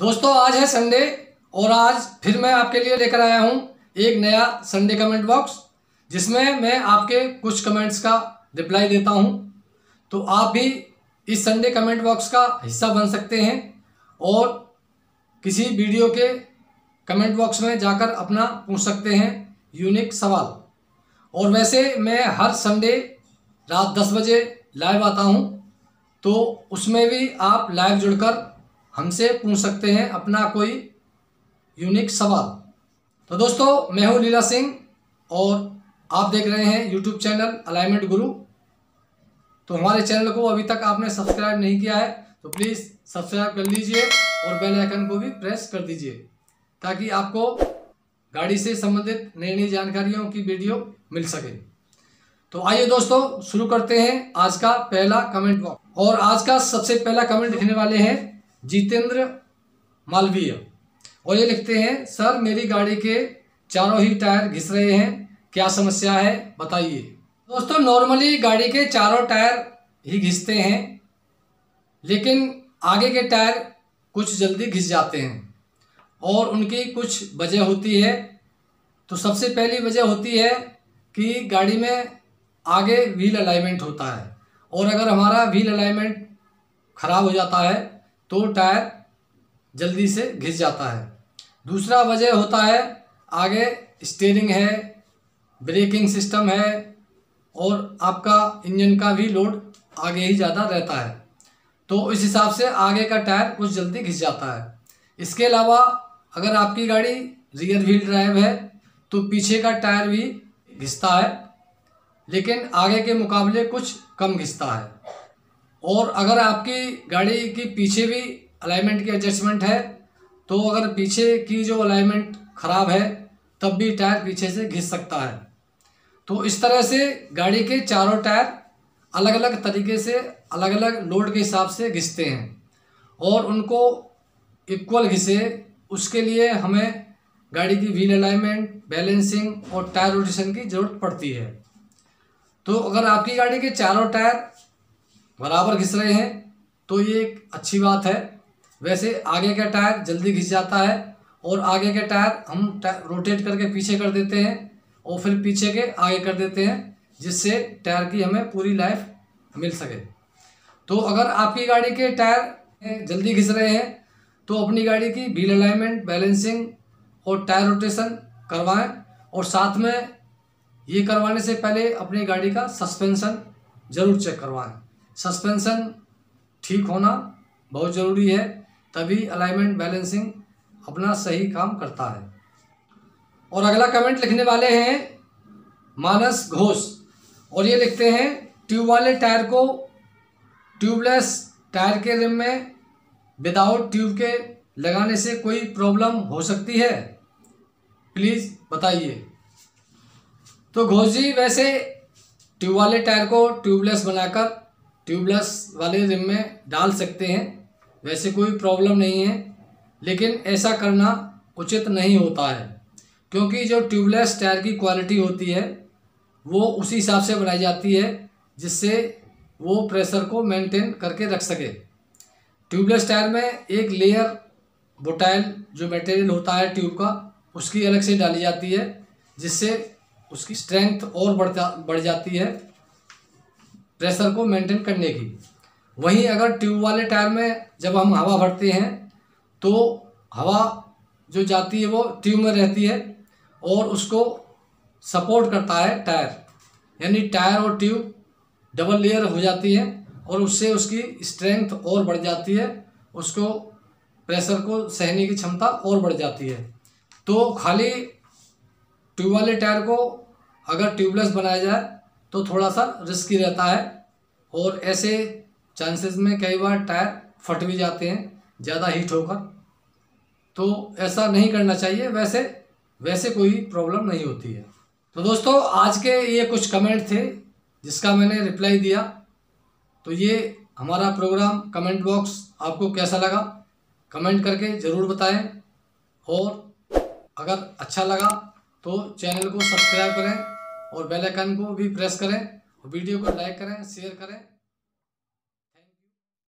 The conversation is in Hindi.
दोस्तों, आज है संडे और आज फिर मैं आपके लिए लेकर आया हूँ एक नया संडे कमेंट बॉक्स जिसमें मैं आपके कुछ कमेंट्स का रिप्लाई देता हूँ। तो आप भी इस संडे कमेंट बॉक्स का हिस्सा बन सकते हैं और किसी वीडियो के कमेंट बॉक्स में जाकर अपना पूछ सकते हैं यूनिक सवाल। और वैसे मैं हर संडे रात दस बजे लाइव आता हूँ तो उसमें भी आप लाइव जुड़कर हमसे पूछ सकते हैं अपना कोई यूनिक सवाल। तो दोस्तों, मैं हूँ लीला सिंह और आप देख रहे हैं यूट्यूब चैनल अलाइनमेंट गुरु तो हमारे चैनल को अभी तक आपने सब्सक्राइब नहीं किया है तो प्लीज़ सब्सक्राइब कर लीजिए और बेल आइकन को भी प्रेस कर दीजिए, ताकि आपको गाड़ी से संबंधित नई नई जानकारियों की वीडियो मिल सके। तो आइए दोस्तों, शुरू करते हैं आज का पहला कमेंट बॉक्स और आज का सबसे पहला कमेंट लिखने वाले हैं जितेंद्र मालवीय। और ये लिखते हैं, सर, मेरी गाड़ी के चारों ही टायर घिस रहे हैं। क्या समस्या है? बताइए। दोस्तों नॉर्मली गाड़ी के चारों टायर ही घिसते हैं, लेकिन आगे के टायर कुछ जल्दी घिस जाते हैं। और उनकी कुछ वजह होती है। तो सबसे पहली वजह होती है कि गाड़ी में आगे व्हील अलाइनमेंट होता है। और अगर हमारा व्हील अलाइनमेंट ख़राब हो जाता है तो टायर जल्दी से घिस जाता है। दूसरा वजह होता है, आगे स्टेयरिंग है ब्रेकिंग सिस्टम है, और आपका इंजन का भी लोड आगे ही ज़्यादा रहता है। तो इस हिसाब से आगे का टायर कुछ जल्दी घिस जाता है। इसके अलावा अगर आपकी गाड़ी रियर व्हील ड्राइव है तो पीछे का टायर भी घिसता है, लेकिन आगे के मुकाबले कुछ कम घिसता है। और अगर आपकी गाड़ी की पीछे भी अलाइनमेंट की एडजस्टमेंट है तो अगर पीछे की जो अलाइनमेंट ख़राब है, तब भी टायर पीछे से घिस सकता है। तो इस तरह से गाड़ी के चारों टायर अलग अलग तरीके से अलग अलग लोड के हिसाब से घिसते हैं और उनको इक्वल घिसे। उसके लिए हमें गाड़ी की व्हील अलाइनमेंट बैलेंसिंग और टायर रोटेशन की ज़रूरत पड़ती है। तो अगर आपकी गाड़ी के चारों टायर बराबर घिस रहे हैं तो ये एक अच्छी बात है। वैसे आगे का टायर जल्दी घिस जाता है और आगे के टायर हम टायर रोटेट करके पीछे कर देते हैं और फिर पीछे के आगे कर देते हैं, जिससे टायर की हमें पूरी लाइफ मिल सके। तो अगर आपकी गाड़ी के टायर जल्दी घिस रहे हैं तो अपनी गाड़ी की व्हील अलाइनमेंट बैलेंसिंग और टायर रोटेशन करवाएँ और साथ में ये करवाने से पहले अपनी गाड़ी का सस्पेंशन ज़रूर चेक करवाएँ। सस्पेंशन ठीक होना बहुत ज़रूरी है, तभी अलाइनमेंट बैलेंसिंग अपना सही काम करता है। और अगला कमेंट लिखने वाले हैं मानस घोष। और ये लिखते हैं ट्यूब वाले टायर को ट्यूबलेस टायर के रिम में विदाउट ट्यूब के लगाने से कोई प्रॉब्लम हो सकती है। प्लीज़ बताइए। तो घोष जी, वैसे ट्यूब वाले टायर को ट्यूबलेस बनाकर ट्यूबलेस वाले रिम में डाल सकते हैं, वैसे कोई प्रॉब्लम नहीं है, लेकिन ऐसा करना उचित नहीं होता है, क्योंकि जो ट्यूबलेस टायर की क्वालिटी होती है, वो उसी हिसाब से बनाई जाती है, जिससे वो प्रेशर को मेंटेन करके रख सके। ट्यूबलेस टायर में एक लेयर बोटाइल जो मटेरियल होता है ट्यूब का, उसकी अलग से डाली जाती है, जिससे उसकी स्ट्रेंथ और बढ़ता, बढ़ जाती है। प्रेशर को मेंटेन करने की वहीं अगर ट्यूब वाले टायर में जब हम हवा भरते हैं तो हवा जो जाती है वो ट्यूब में रहती है और उसको सपोर्ट करता है टायर। यानी टायर और ट्यूब डबल लेयर हो जाती है और उससे उसकी स्ट्रेंथ और बढ़ जाती है, उसको प्रेशर को सहने की क्षमता और बढ़ जाती है। तो खाली ट्यूब वाले टायर को अगर ट्यूबलेस बनाया जाए तो थोड़ा सा रिस्की रहता है। और ऐसे चांसेस में कई बार टायर फट भी जाते हैं, ज़्यादा हीट होकर। तो ऐसा नहीं करना चाहिए, वैसे वैसे कोई प्रॉब्लम नहीं होती है। तो दोस्तों, आज के ये कुछ कमेंट थे, जिसका मैंने रिप्लाई दिया। तो ये हमारा प्रोग्राम कमेंट बॉक्स आपको कैसा लगा कमेंट करके ज़रूर बताएँ। और अगर अच्छा लगा तो चैनल को सब्सक्राइब करें और बेल आइकन को भी प्रेस करें। वीडियो को लाइक करें शेयर करें।